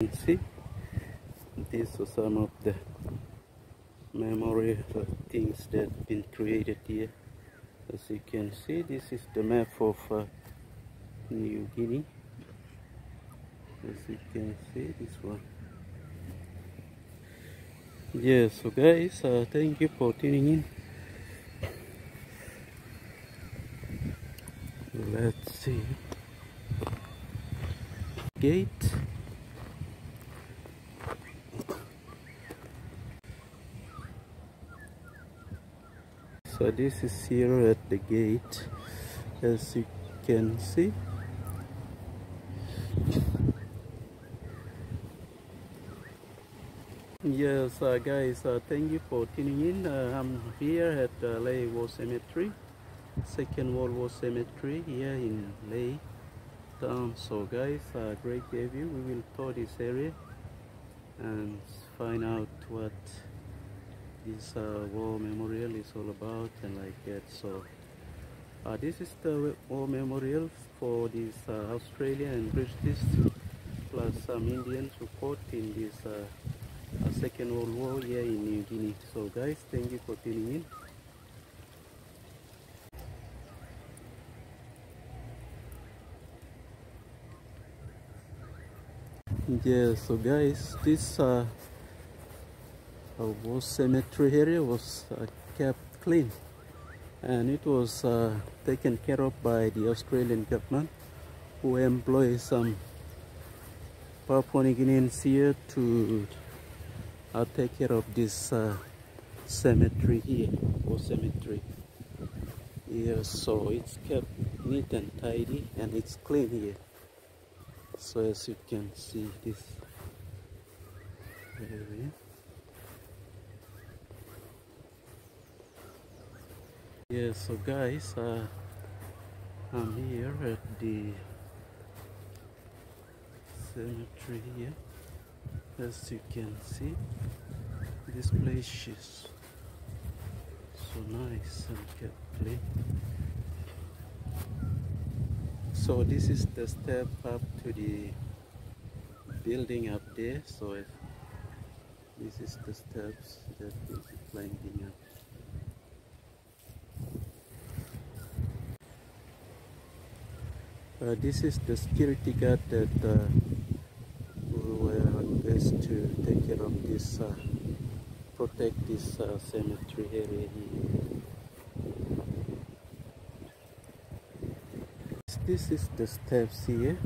can see these are some of the memorial things that have been created here. As you can see this is the map of uh, New Guinea. As you can see this one. Yeah so guys uh, thank you for tuning in. Let's see. Gate so this is here at the gate as you can see. Yes uh, guys uh, thank you for tuning in. Uh, i'm here at uh, Lae war cemetery second world war cemetery here in Lae town. So guys uh, great day view we will tour this area and find out what this uh, war memorial is all about and like that so uh, this is the war memorial for this uh, Australian and British plus some Indians who fought in this uh, uh, second world war here in New Guinea. So guys thank you for tuning in. Yeah so guys this uh, uh, war cemetery area was uh, kept clean. And it was uh, taken care of by the Australian government who employ some Papua New Guineans here to uh, take care of this uh, cemetery here war cemetery. Yeah so it's kept neat and tidy and it's clean here. So as you can see this area yeah so guys uh, I'm here at the cemetery here. As you can see this place is so nice and clean so this is the step up to the building up there. So if this is the steps that be climbing up uh, this is the security guard that uh, were best to take care of this uh, protect this uh, cemetery area here. This is the steps here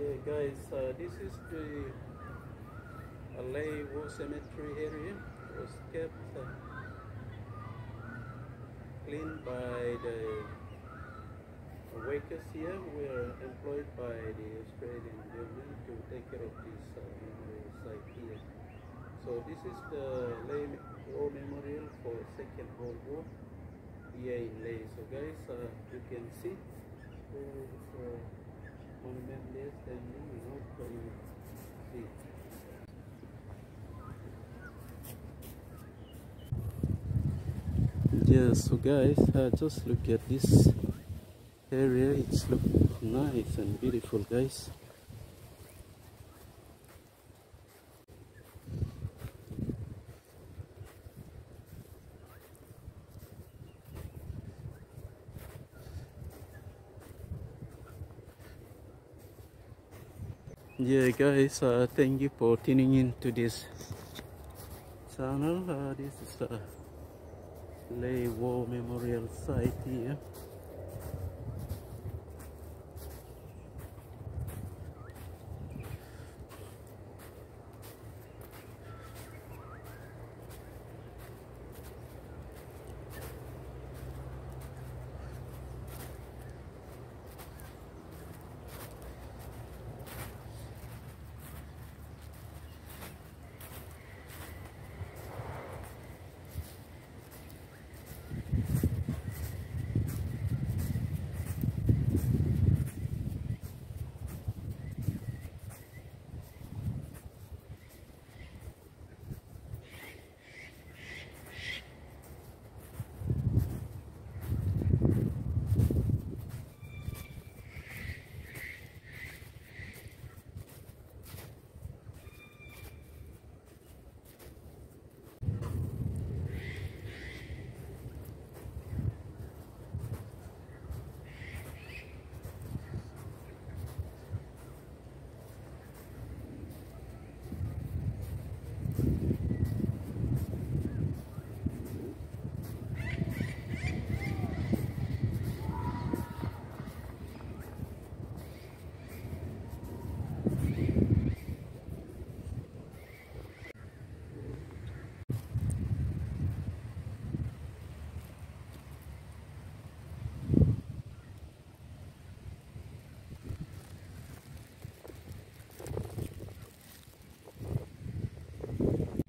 Yeah, guys, uh, this is the Alay War Cemetery area. It was kept uh, clean by the workers here We are employed by the Australian government to take care of this uh, memorial site here. So this is the Lae War Memorial for Second World War here in Lae. So guys, uh, you can see there Yeah, so guys, uh, just look at this area. It's look nice and beautiful, guys. Yeah guys uh, thank you for tuning in to this channel uh, this is uh, Lae War Memorial Site here.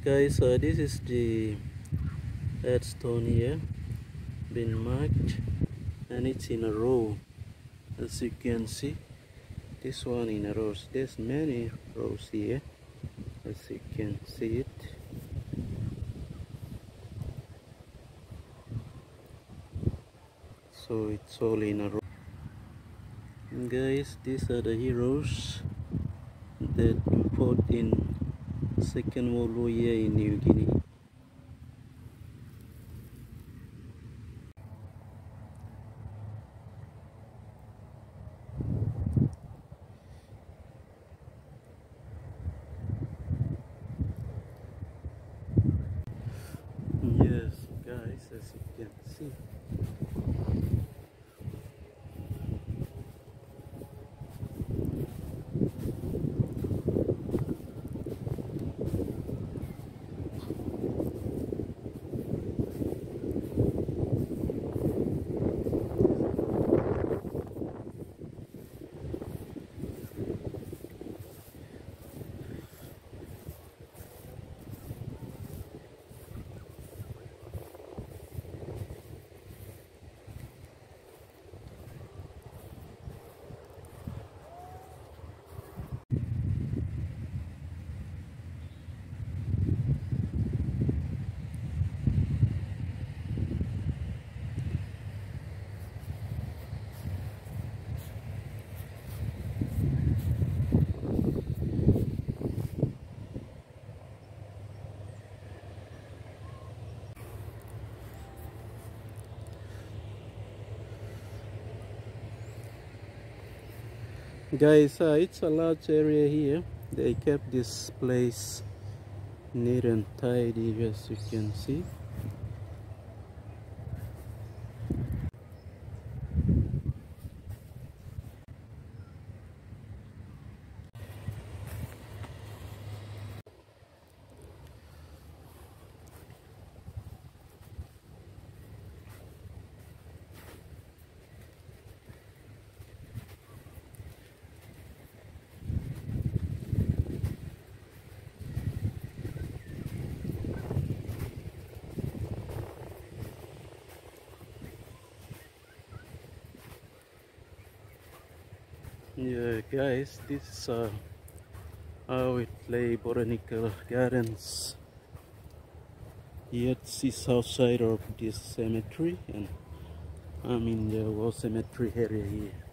Guys so this is the headstone here been marked and it's in a row as you can see. This one in a row there's many rows here as you can see it. So it's all in a row. Guys these are the heroes that fought in second world war here in new guinea yes guys as you can see guys uh, it's a large area here. They kept this place neat and tidy as you can see yeah guys this is uh, how it Lae botanical gardens. Here it's south side of this cemetery and I'm in the war cemetery area here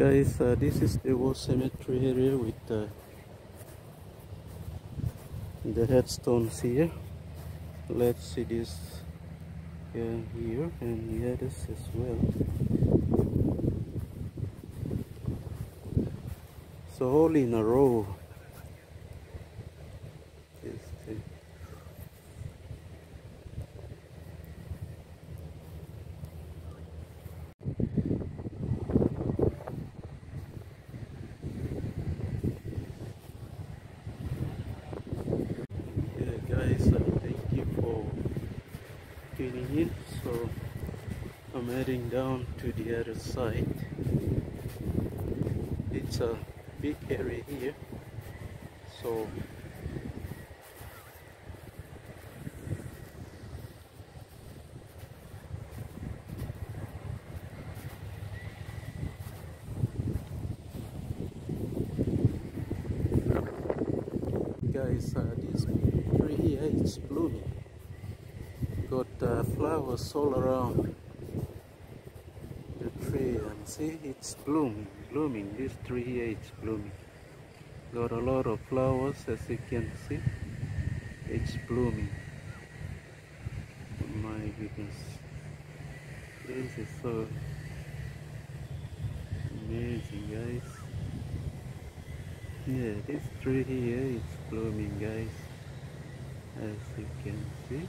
guys uh, this is the war cemetery area with uh, the headstones here. Let's see this here and here this as well. So all in a row in so I'm heading down to the other side. It's a big area here so guys uh, this tree here is blooming. Got uh, flowers all around tree and see it's blooming blooming. This tree here it's blooming. Got a lot of flowers as you can see. It's blooming. My goodness. This is so amazing guys. Yeah this tree here is blooming guys. As you can see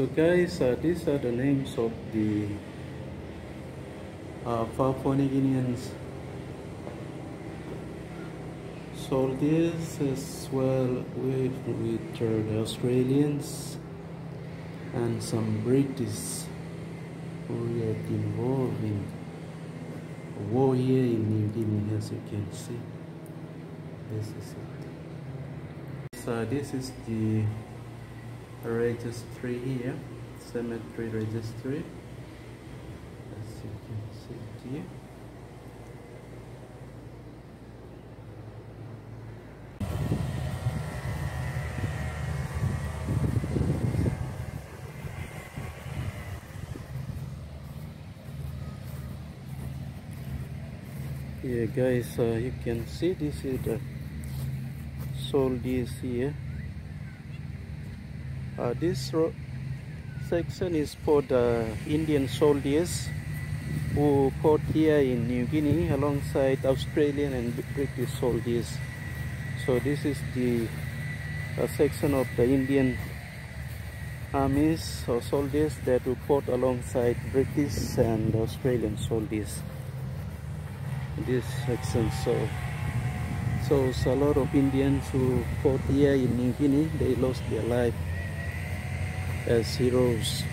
So guys, uh, these are the names of the uh, Papua New Guineans soldiers as well with, with the Australians and some British who are involved in war here in New Guinea as you can see. This is it. So this is the registry here cemetery registry. As you can see here. Yeah guys uh, you can see this is the soldiers here uh, this section is for the Indian soldiers who fought here in New Guinea alongside Australian and British soldiers. So this is the uh, section of the Indian armies or soldiers that who fought alongside British and Australian soldiers. This section so, so a lot of Indians who fought here in New Guinea they lost their life as heroes.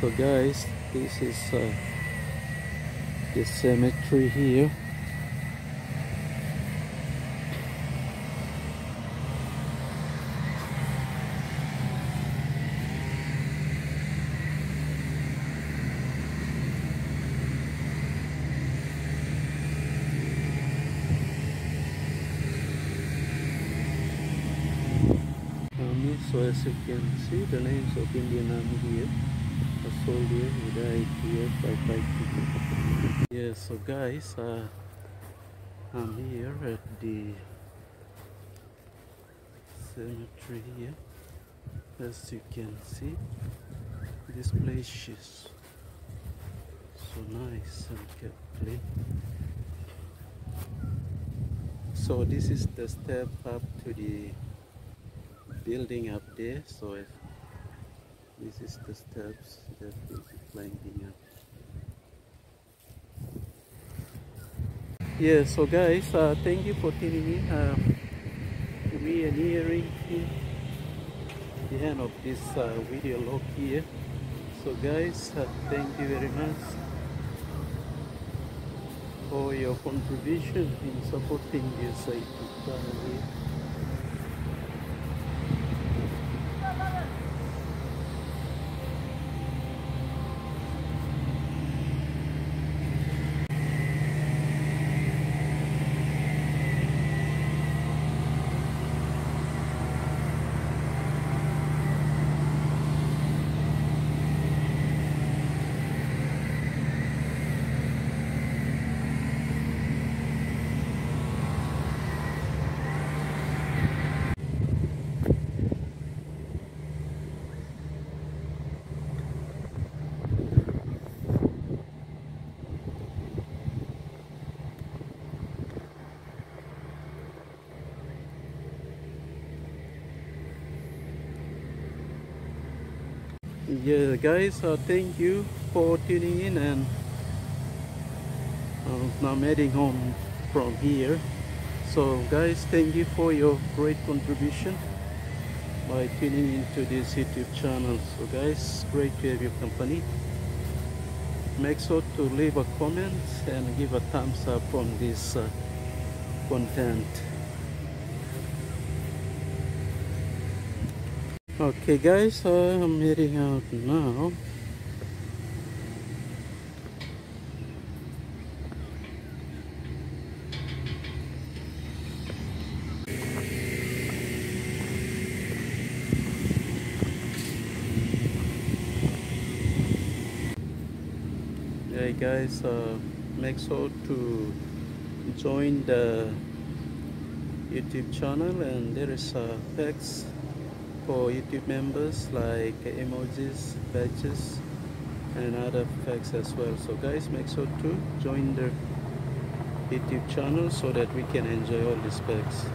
So guys this is uh, the cemetery here as you can see the names of Indian Army here. A soldier who died here. Yeah so guys uh, I'm here at the cemetery here. As you can see this place is so nice and kept clean. So this is the step up to the building up there so if this is the steps that we'll be climbing up. Yeah so guys uh, thank you for tuning in uh, we are nearing the end of this uh, video log here. So guys uh, thank you very much for your contribution in supporting this YouTube yeah guys uh, thank you for tuning in and uh, I'm heading home from here. So guys thank you for your great contribution by tuning into this youtube channel. So guys great to have your company. Make sure to leave a comment and give a thumbs up on this uh, content okay guys I'm heading out now. Hey guys uh, make sure to join the YouTube channel and there is uh, packs for YouTube members like emojis, badges and other effects as well. So guys make sure to join the YouTube channel so that we can enjoy all these packs